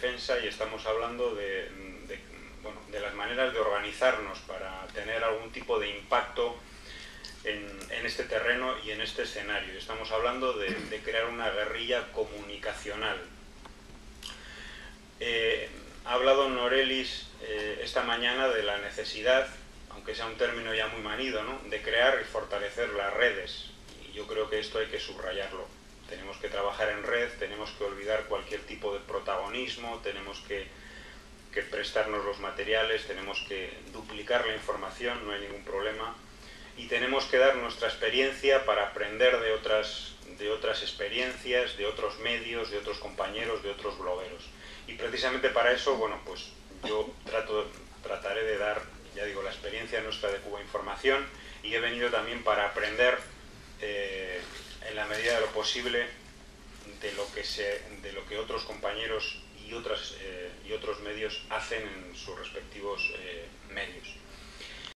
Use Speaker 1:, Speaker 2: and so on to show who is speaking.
Speaker 1: y estamos hablando de, bueno, de las maneras de organizarnos para tener algún tipo de impacto en, este terreno y en este escenario. Estamos hablando de, crear una guerrilla comunicacional. Eh, ha hablado Norelis eh, esta mañana de la necesidad, aunque sea un término ya muy manido, ¿no? de crear y fortalecer las redes. Y yo creo que esto hay que subrayarlo. Trabajar en red, tenemos que olvidar cualquier tipo de protagonismo, tenemos que, que prestarnos los materiales, tenemos que duplicar la información, no hay ningún problema y tenemos que dar nuestra experiencia para aprender de otras, de otras experiencias, de otros medios, de otros compañeros, de otros blogueros. Y precisamente para eso, bueno, pues yo trato, trataré de dar, ya digo, la experiencia nuestra de Cuba Información y he venido también para aprender eh, en la medida de lo posible de lo que, se, de lo que otros compañeros y, otras, eh, y otros medios hacen en sus respectivos eh, medios.